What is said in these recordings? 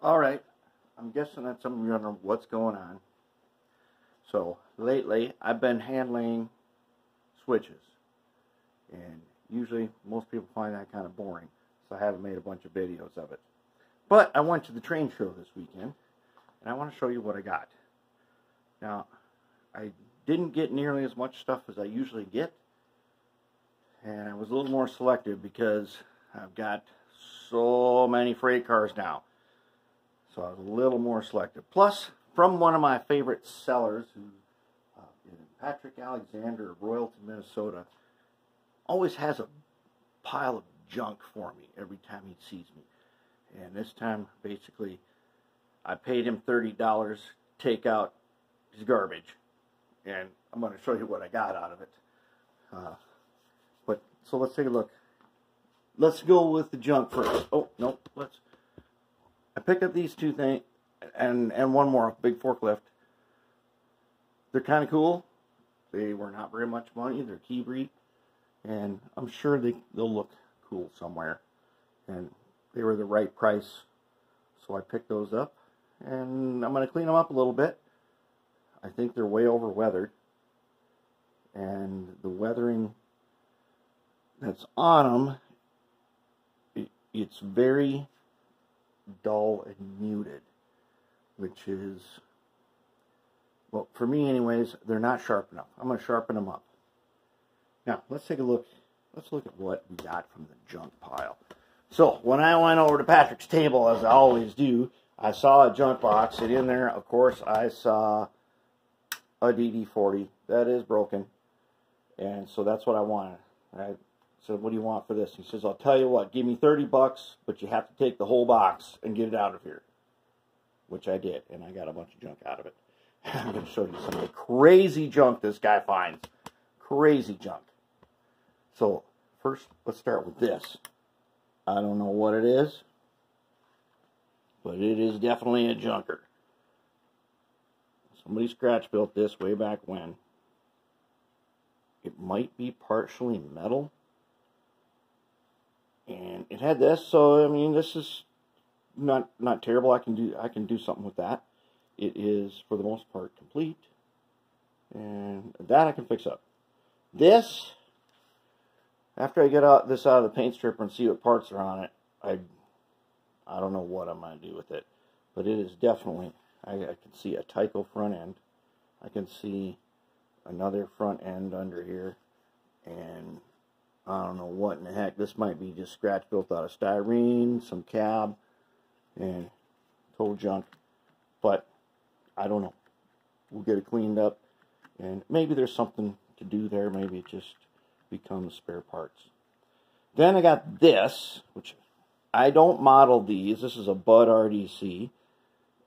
All right, I'm guessing that some of you wonder what's going on. So lately, I've been handling switches, and usually most people find that kind of boring, so I haven't made a bunch of videos of it. But I went to the train show this weekend, and I want to show you what I got. Now, I didn't get nearly as much stuff as I usually get, and I was a little more selective because I've got so many freight cars now. So I was a little more selective. Plus, from one of my favorite sellers, who uh, Patrick Alexander of Royalton, Minnesota, always has a pile of junk for me every time he sees me. And this time, basically, I paid him $30, to take out his garbage. And I'm going to show you what I got out of it. Uh, but, so let's take a look. Let's go with the junk first. Oh, no, let's I picked up these two things and and one more big forklift. They're kind of cool. They were not very much money. They're Kibri, and I'm sure they they'll look cool somewhere. And they were the right price, so I picked those up, and I'm going to clean them up a little bit. I think they're way over weathered, and the weathering that's on them, it, it's very dull and muted, which is, well, for me anyways, they're not sharp enough. I'm going to sharpen them up. Now, let's take a look. Let's look at what we got from the junk pile. So, when I went over to Patrick's table, as I always do, I saw a junk box, and in there, of course, I saw a DD40 that is broken, and so that's what I wanted. I said, what do you want for this? He says, I'll tell you what, give me 30 bucks, but you have to take the whole box and get it out of here. Which I did, and I got a bunch of junk out of it. I'm going to show you some of the crazy junk this guy finds. Crazy junk. So, first, let's start with this. I don't know what it is, but it is definitely a junker. Somebody scratch built this way back when. It might be partially metal and it had this so I mean this is not not terrible. I can do I can do something with that. It is for the most part complete. And that I can fix up. This after I get out this out of the paint stripper and see what parts are on it I I don't know what I'm to do with it. But it is definitely I, I can see a Tyco front end. I can see another front end under here. And I don't know what in the heck. This might be just scratch built out of styrene, some cab, and total junk. But I don't know. We'll get it cleaned up, and maybe there's something to do there. Maybe it just becomes spare parts. Then I got this, which I don't model these. This is a Bud RDC,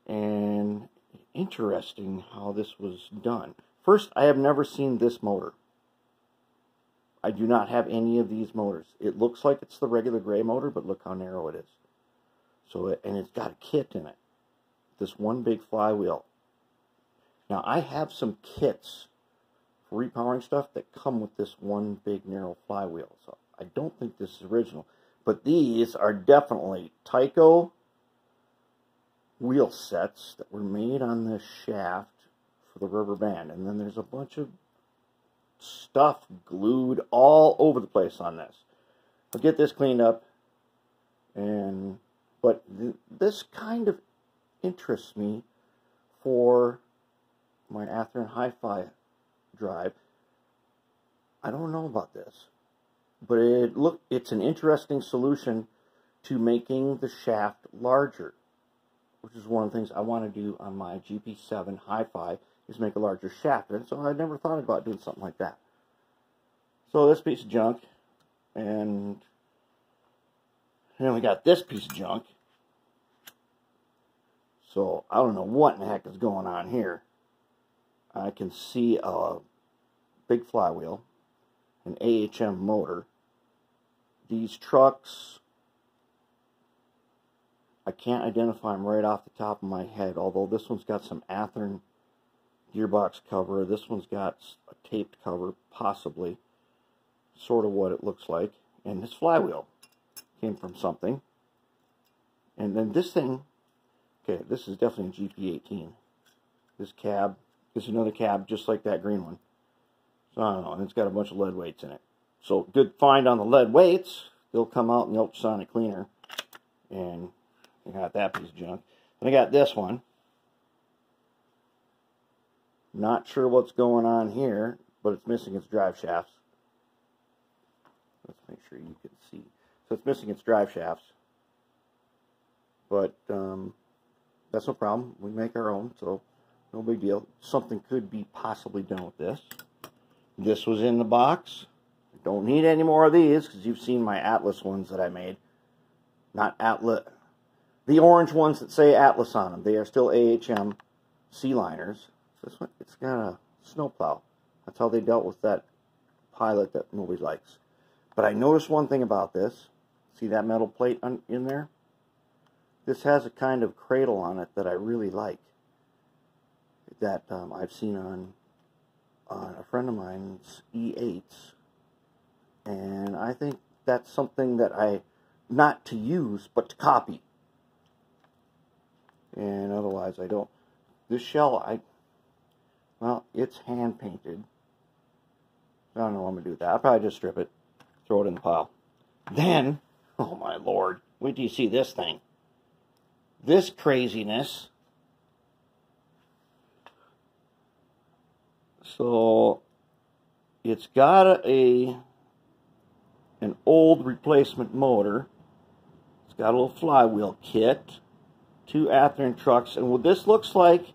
and interesting how this was done. First, I have never seen this motor. I do not have any of these motors. It looks like it's the regular gray motor, but look how narrow it is. So, it, and it's got a kit in it. This one big flywheel. Now, I have some kits for repowering stuff that come with this one big narrow flywheel. So, I don't think this is original. But these are definitely Tyco wheel sets that were made on this shaft for the rubber band. And then there's a bunch of stuff glued all over the place on this. I'll get this cleaned up. And but th this kind of interests me for my Athearn Hi-Fi drive. I don't know about this, but it look it's an interesting solution to making the shaft larger, which is one of the things I want to do on my GP7 Hi-Fi is make a larger shaft. And so I never thought about doing something like that. So this piece of junk, and then we got this piece of junk. So I don't know what in the heck is going on here. I can see a big flywheel, an AHM motor. These trucks, I can't identify them right off the top of my head, although this one's got some Athearn gearbox cover. This one's got a taped cover, possibly. Sort of what it looks like. And this flywheel came from something. And then this thing Okay, this is definitely a GP18. This cab is another cab just like that green one. So I don't know, and it's got a bunch of lead weights in it. So good find on the lead weights. They'll come out in the ultrasonic cleaner. And I got that piece of junk. And I got this one. Not sure what's going on here, but it's missing its drive shafts. Let's make sure you can see. So it's missing its drive shafts. But um, that's no problem. We make our own, so no big deal. Something could be possibly done with this. This was in the box. Don't need any more of these because you've seen my Atlas ones that I made. Not Atlas. The orange ones that say Atlas on them. They are still AHM C-Liners. This one, it's got a snowplow. That's how they dealt with that pilot that nobody likes. But I noticed one thing about this. See that metal plate in there? This has a kind of cradle on it that I really like. That um, I've seen on, on a friend of mine's E8s. And I think that's something that I, not to use, but to copy. And otherwise I don't. This shell, I, well, it's hand painted. I don't know what I'm going to do with that. I'll probably just strip it, throw it in the pile. Then, oh my lord, wait till you see this thing. This craziness. So, it's got a an old replacement motor. It's got a little flywheel kit, two Athearn trucks, and what this looks like,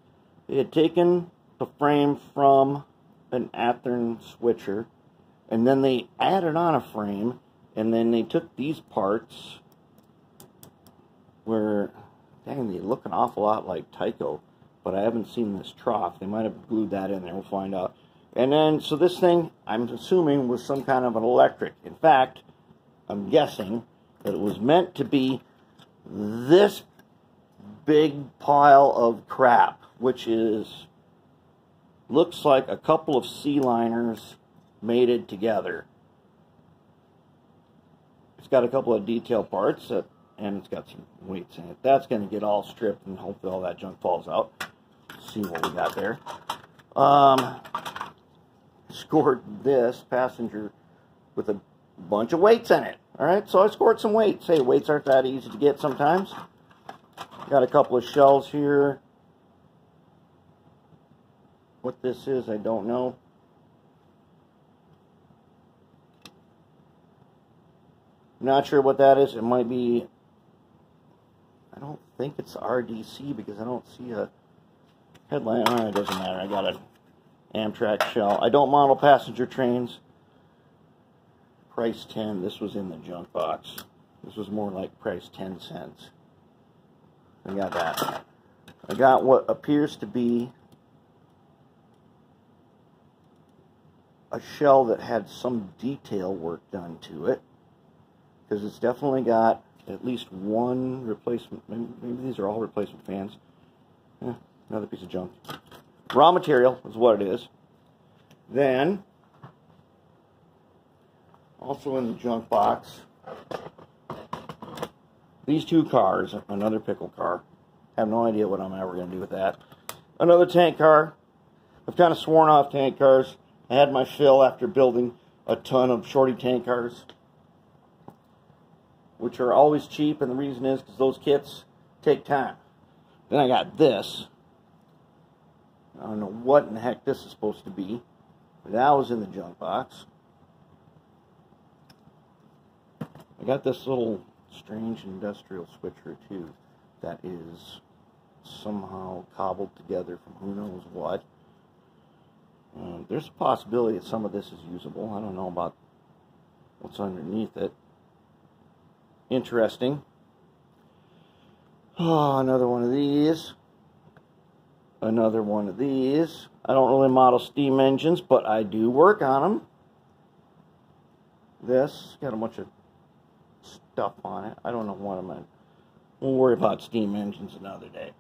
they had taken the frame from an Athearn switcher, and then they added on a frame, and then they took these parts where, dang, they look an awful lot like Tyco, but I haven't seen this trough. They might have glued that in there. We'll find out. And then, so this thing, I'm assuming, was some kind of an electric. In fact, I'm guessing that it was meant to be this big pile of crap, which is, looks like a couple of C-Liners mated together. It's got a couple of detail parts, that, and it's got some weights in it. That's going to get all stripped, and hopefully all that junk falls out. Let's see what we got there. Um, scored this passenger with a bunch of weights in it. All right, so I scored some weights. Hey, weights aren't that easy to get sometimes. Got a couple of shells here. What this is, I don't know. Not sure what that is. It might be. I don't think it's RDC because I don't see a headline. Oh, it doesn't matter. I got an Amtrak shell. I don't model passenger trains. Price 10. This was in the junk box. This was more like price 10 cents. I got that. I got what appears to be a shell that had some detail work done to it because it's definitely got at least one replacement. Maybe, maybe these are all replacement fans. Eh, another piece of junk. Raw material is what it is. Then, also in the junk box, these two cars, another pickle car. Have no idea what I'm ever going to do with that. Another tank car. I've kind of sworn off tank cars. I had my fill after building a ton of shorty tank cars which are always cheap, and the reason is because those kits take time. Then I got this. I don't know what in the heck this is supposed to be, but that was in the junk box. I got this little strange industrial switcher too that is somehow cobbled together from who knows what. Um, there's a possibility that some of this is usable. I don't know about what's underneath it interesting. Oh, another one of these. Another one of these. I don't really model steam engines, but I do work on them. This got a bunch of stuff on it. I don't know what I'm in. We'll worry about steam engines another day.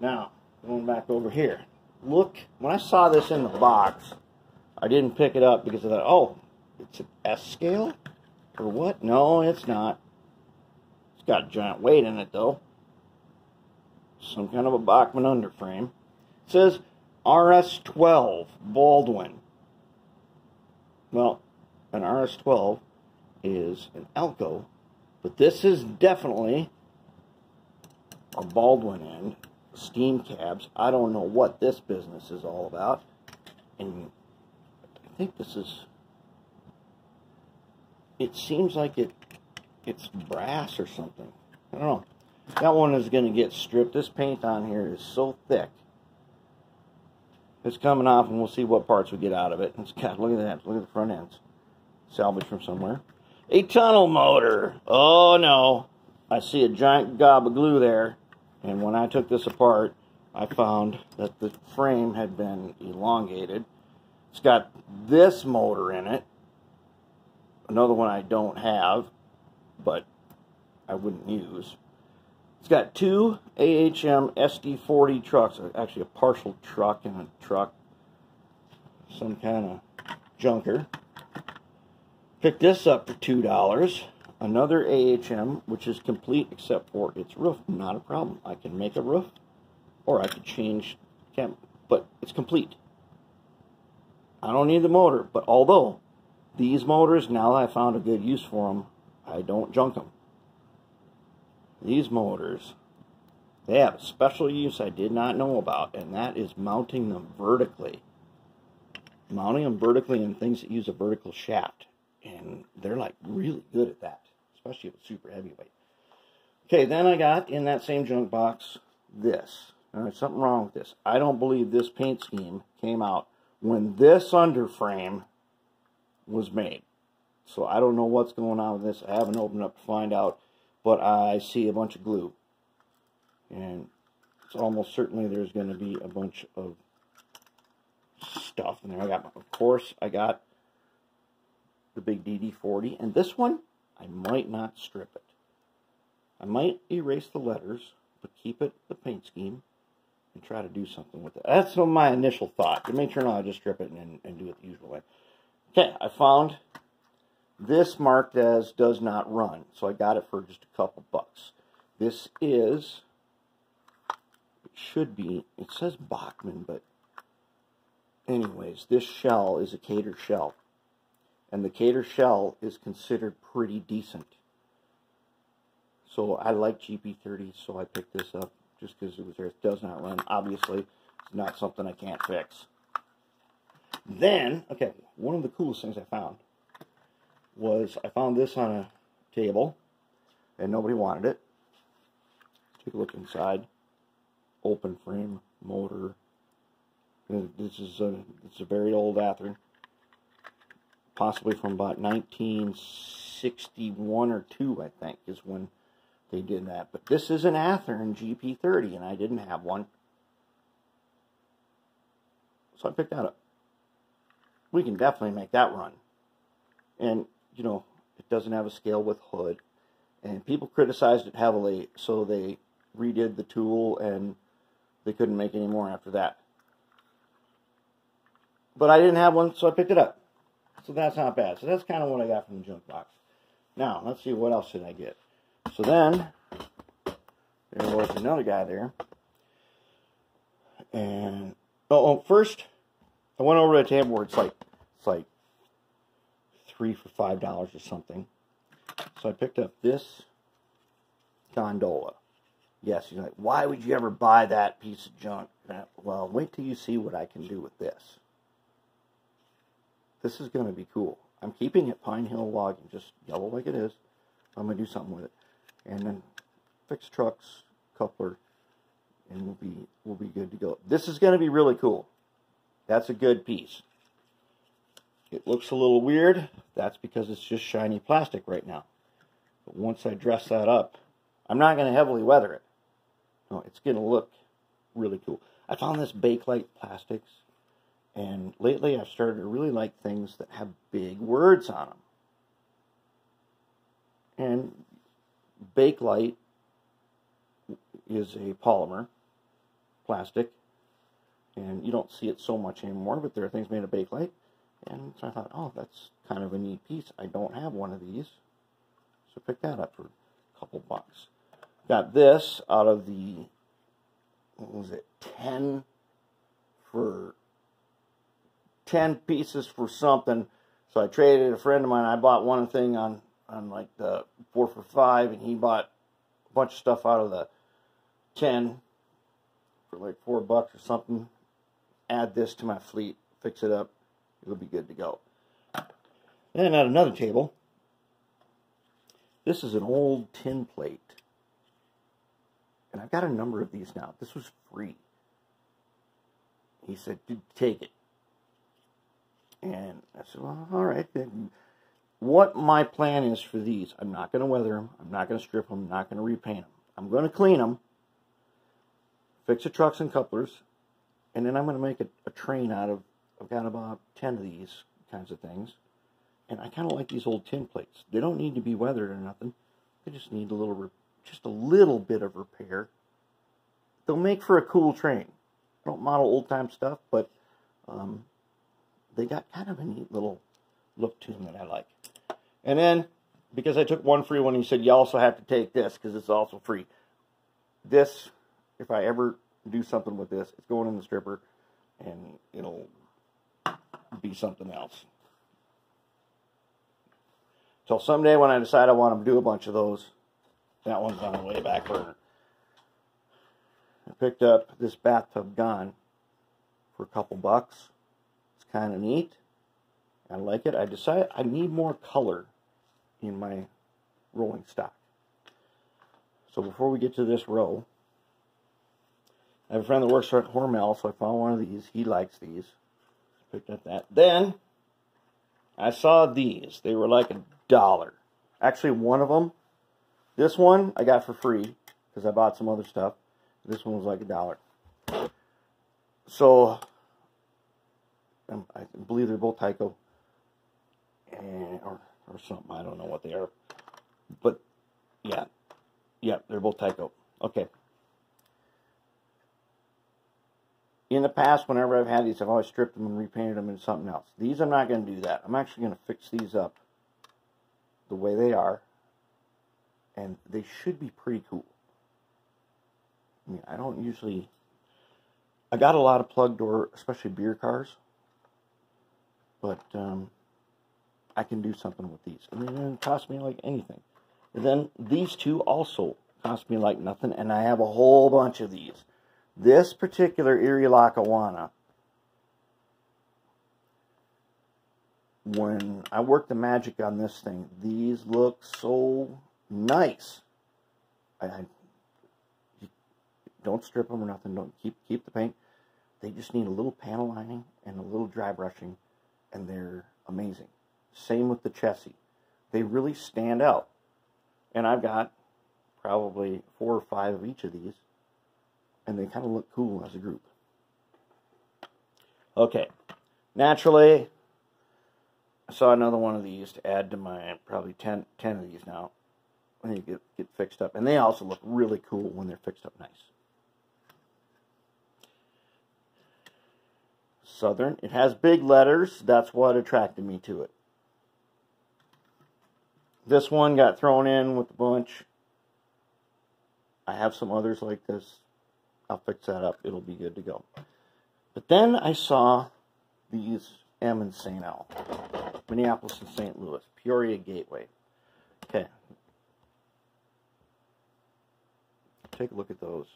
Now, going back over here. Look, when I saw this in the box, I didn't pick it up because I thought, oh, it's an S scale? Or what? No, it's not It's got a giant weight in it though. some kind of a Bachmann underframe. It says RS12 Baldwin. Well, an RS12 is an Alco, but this is definitely a Baldwin end, steam cabs. I don't know what this business is all about. And I think this is, it seems like it, it's brass or something. I don't know. That one is going to get stripped. This paint on here is so thick. It's coming off, and we'll see what parts we get out of it. It's got, look at that. Look at the front ends. Salvage from somewhere. A tunnel motor. Oh, no. I see a giant gob of glue there. And when I took this apart, I found that the frame had been elongated. It's got this motor in it. Another one I don't have, but I wouldn't use. It's got two AHM SD40 trucks, uh, actually a partial truck and a truck, some kind of junker. Picked this up for $2. Another AHM, which is complete except for its roof. Not a problem. I can make a roof, or I could change cam, but it's complete. I don't need the motor, but although these motors, now I found a good use for them, I don't junk them. These motors, they have a special use I did not know about, and that is mounting them vertically. Mounting them vertically in things that use a vertical shaft. And they're like really good at that, especially if it's super heavyweight. Okay, then I got in that same junk box this. Now, there's something wrong with this. I don't believe this paint scheme came out when this underframe was made. So I don't know what's going on with this. I haven't opened up to find out but I see a bunch of glue. And it's almost certainly there's going to be a bunch of stuff in there. I got, of course, I got the big DD40. And this one, I might not strip it. I might erase the letters, but keep it the paint scheme and try to do something with it. That's my initial thought. It may turn out I just strip it and, and do it the usual way. Okay, I found this marked as does not run, so I got it for just a couple bucks. This is, it should be, it says Bachmann, but anyways, this shell is a Kader shell. And the Kader shell is considered pretty decent. So I like GP30, so I picked this up just because it was there. It does not run. Obviously, it's not something I can't fix. Then, okay, one of the coolest things I found was I found this on a table and nobody wanted it. Take a look inside. Open frame motor. This is a it's a very old Athearn, possibly from about 1961 or two, I think, is when they did that. But this is an Athearn GP30, and I didn't have one, so I picked that up. We can definitely make that run, and you know, it doesn't have a scale with hood. And people criticized it heavily, so they redid the tool and they couldn't make any more after that. But I didn't have one, so I picked it up. So that's not bad. So that's kind of what I got from the junk box. Now, let's see what else did I get. So then, there was another guy there. And, oh, oh first, I went over to the table where it's like, it's like three for five dollars or something. So I picked up this gondola. Yes, you're like, why would you ever buy that piece of junk? Well, wait till you see what I can do with this. This is going to be cool. I'm keeping it Pine Hill logging, just yellow like it is. I'm going to do something with it. And then fix trucks, coupler, and we'll be, we'll be good to go. This is going to be really cool. That's a good piece. It looks a little weird. That's because it's just shiny plastic right now. But once I dress that up, I'm not going to heavily weather it. No, it's going to look really cool. I found this Bakelite plastics, and lately I've started to really like things that have big words on them. And Bakelite is a polymer plastic, and you don't see it so much anymore, but there are things made of Bakelite. And so I thought, oh, that's kind of a neat piece. I don't have one of these. So pick that up for a couple bucks. Got this out of the what was it, 10 for 10 pieces for something. So I traded a friend of mine. I bought one thing on, on like the four for five, and he bought a bunch of stuff out of the 10 for like four bucks or something. Add this to my fleet, fix it up, it'll be good to go. Then at another table, this is an old tin plate. And I've got a number of these now. This was free. He said, take it. And I said, well, all right. Then what my plan is for these, I'm not going to weather them. I'm not going to strip them. I'm not going to repaint them. I'm going to clean them, fix the trucks and couplers, and then I'm going to make a, a train out of, I've got about 10 of these kinds of things. And I kind of like these old tin plates. They don't need to be weathered or nothing. They just need a little, just a little bit of repair. They'll make for a cool train. I don't model old time stuff, but um, they got kind of a neat little look to them that I like. And then, because I took one free one, he said, you also have to take this because it's also free. This, if I ever do something with this, it's going in the stripper and it'll be something else. So someday when I decide I want to do a bunch of those, that one's on the way back burner. I picked up this bathtub gon for a couple bucks. Kind of neat. I like it. I decided I need more color in my rolling stock. So before we get to this row, I have a friend that works at Hormel, so I found one of these. He likes these. Picked up that. Then I saw these. They were like a dollar. Actually, one of them, this one I got for free because I bought some other stuff. This one was like a dollar. So I believe they're both Tyco, and or or something. I don't know what they are, but yeah, yeah, they're both Tyco. Okay. In the past, whenever I've had these, I've always stripped them and repainted them into something else. These, I'm not going to do that. I'm actually going to fix these up the way they are, and they should be pretty cool. I mean, I don't usually. I got a lot of plug door, especially beer cars, but um, I can do something with these. And it didn't cost me like anything. And then these two also cost me like nothing, and I have a whole bunch of these. This particular Erie Lackawanna, when I work the magic on this thing, these look so nice. I, I don't strip them or nothing. Don't keep keep the paint. They just need a little panel lining and a little dry brushing, and they're amazing. Same with the chassis. They really stand out. And I've got probably four or five of each of these, and they kind of look cool as a group. Okay, naturally, I saw another one of these to add to my probably 10, 10 of these now. When they get, get fixed up. And they also look really cool when they're fixed up nice. Southern. It has big letters. That's what attracted me to it. This one got thrown in with a bunch. I have some others like this. I'll fix that up. It'll be good to go. But then I saw these M and St. L. Minneapolis and St. Louis. Peoria Gateway. Okay. Take a look at those.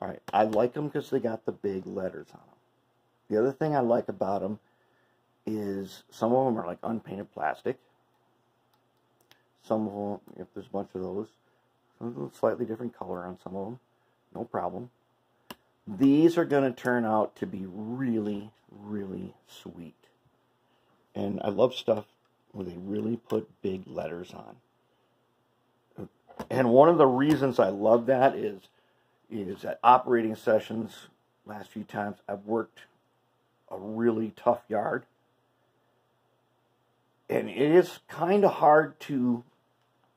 All right. I like them because they got the big letters on them. The other thing I like about them is some of them are like unpainted plastic. Some of them, if there's a bunch of those, slightly different color on some of them. No problem. These are going to turn out to be really, really sweet. And I love stuff where they really put big letters on. And one of the reasons I love that is, is at operating sessions, last few times, I've worked a really tough yard. And it is kind of hard to,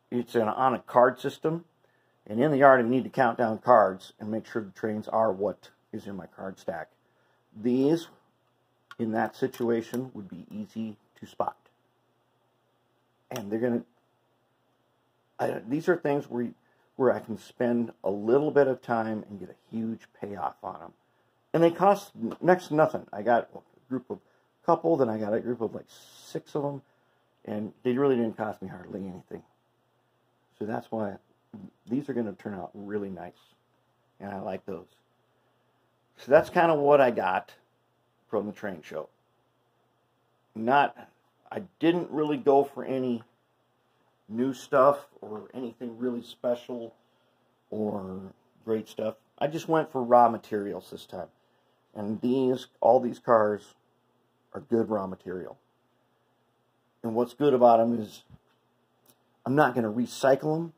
it's an, on a card system. And in the yard, I need to count down cards and make sure the trains are what is in my card stack. These, in that situation, would be easy to spot. And they're going to, these are things where, where I can spend a little bit of time and get a huge payoff on them. And they cost next to nothing. I got a group of couple, then I got a group of like six of them, and they really didn't cost me hardly anything. So that's why these are going to turn out really nice, and I like those. So that's kind of what I got from the train show. Not, I didn't really go for any new stuff or anything really special or great stuff. I just went for raw materials this time. And these, all these cars are good raw material. And what's good about them is I'm not going to recycle them.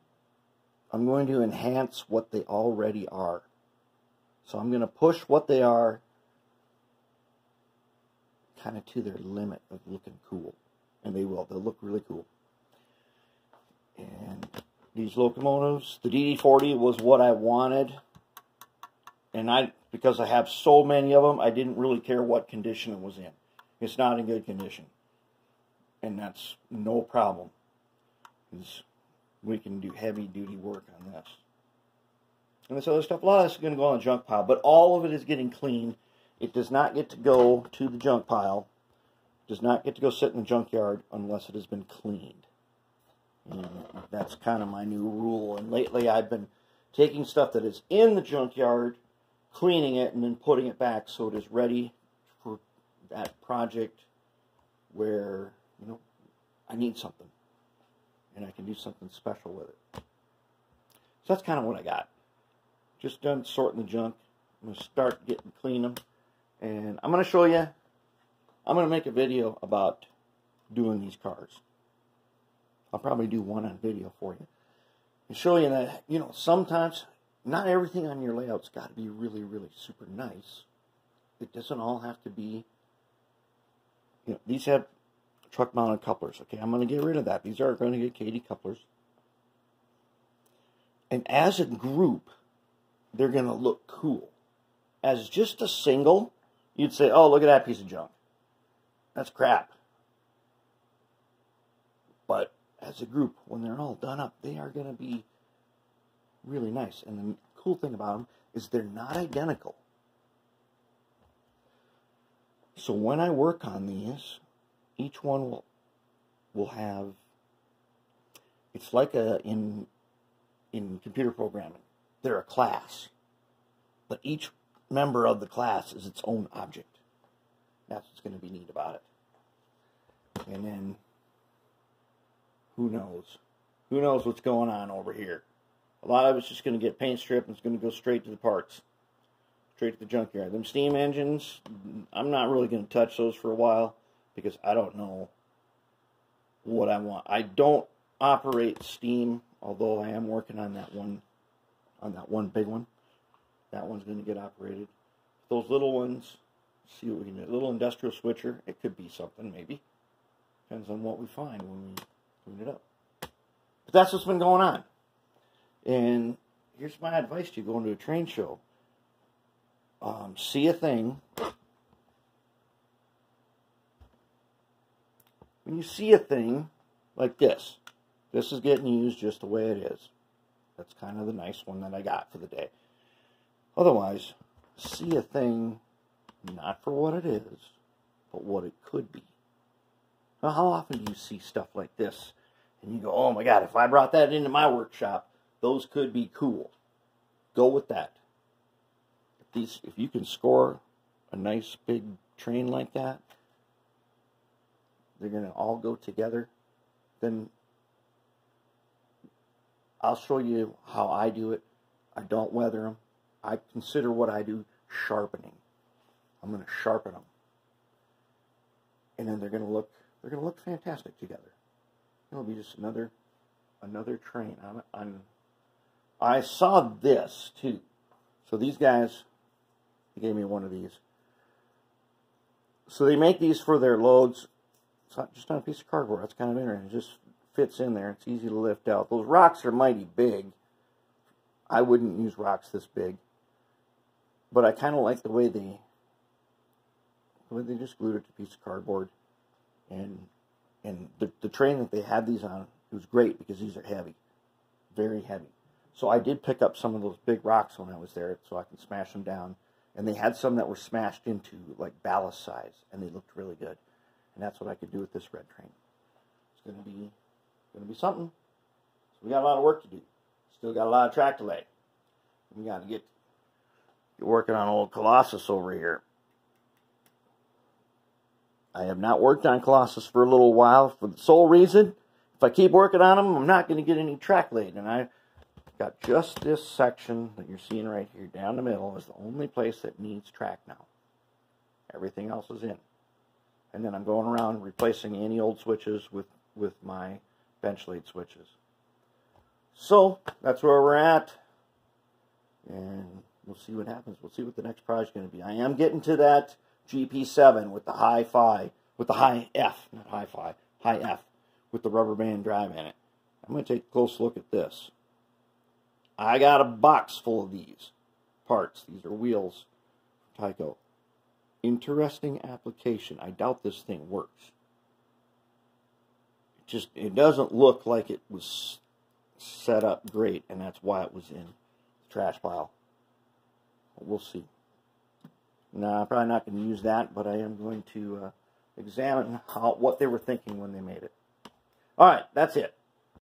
I'm going to enhance what they already are. So I'm going to push what they are kind of to their limit of looking cool. And they will. They'll look really cool. And these locomotives, the DD40 was what I wanted. And I, because I have so many of them, I didn't really care what condition it was in. It's not in good condition. And that's no problem. Because we can do heavy duty work on this. And this other stuff, a lot of this is going to go on the junk pile, but all of it is getting cleaned. It does not get to go to the junk pile. It does not get to go sit in the junkyard unless it has been cleaned. And that's kind of my new rule. And lately I've been taking stuff that is in the junkyard, cleaning it, and then putting it back so it is ready for that project where, you know, I need something. And I can do something special with it. So that's kind of what I got. Just done sorting the junk. I'm going to start getting clean them. And I'm going to show you, I'm going to make a video about doing these cars. I'll probably do one on video for you. And show you that, you know, sometimes not everything on your layout's got to be really, really super nice. It doesn't all have to be, you know, these have truck mounted couplers. Okay, I'm going to get rid of that. These are going to get Kadee couplers. And as a group, they're going to look cool. As just a single, you'd say, oh, look at that piece of junk. That's crap. But as a group, when they're all done up, they are going to be really nice. And the cool thing about them is they're not identical. So when I work on these, each one will will have it's like a in in computer programming. They're a class. But each member of the class is its own object. That's what's going to be neat about it. And then who knows? Who knows what's going on over here? A lot of it's just going to get paint stripped and it's going to go straight to the parts. Straight to the junkyard. Them steam engines, I'm not really going to touch those for a while because I don't know what I want. I don't operate steam, although I am working on that one on that one big one. That one's going to get operated. Those little ones, see what we can do. A little industrial switcher, it could be something maybe. Depends on what we find when we clean it up. But that's what's been going on. And here's my advice to you going to a train show. Um, see a thing. When you see a thing like this, this is getting used just the way it is. That's kind of the nice one that I got for the day. Otherwise, see a thing not for what it is, but what it could be. Now, how often do you see stuff like this and you go, oh my God, if I brought that into my workshop, those could be cool. Go with that. If, these, if you can score a nice big train like that, they're going to all go together, then I'll show you how I do it. I don't weather them. I consider what I do sharpening. I'm going to sharpen them. And then they're going to look they're going to look fantastic together. It'll be just another another train on on I saw this too. So these guys gave me one of these. So they make these for their loads. It's not just on a piece of cardboard. That's kind of interesting. It just fits in there. It's easy to lift out. Those rocks are mighty big. I wouldn't use rocks this big. But I kind of like the way they the way they just glued it to a piece of cardboard. And and the, the train that they had these on, it was great because these are heavy. Very heavy. So I did pick up some of those big rocks when I was there so I can smash them down. And they had some that were smashed into like ballast size and they looked really good. And that's what I could do with this red train. It's gonna be gonna be something. So we got a lot of work to do. Still got a lot of track to lay. We gotta get, get working on old Colossus over here. I have not worked on Colossus for a little while for the sole reason if I keep working on them, I'm not going to get any track laid. And I got just this section that you're seeing right here down the middle is the only place that needs track now. Everything else is in. And then I'm going around replacing any old switches with, with my bench lead switches. So that's where we're at. And we'll see what happens. We'll see what the next project is going to be. I am getting to that GP7 with the hi-fi, with the high F, not hi-fi, high F with the rubber band drive in it. I'm going to take a close look at this. I got a box full of these parts. These are wheels Tyco. Interesting application. I doubt this thing works. It just it doesn't look like it was set up great, and that's why it was in the trash pile. We'll see. No, I'm probably not going to use that, but I am going to uh, examine how what they were thinking when they made it. All right, that's it.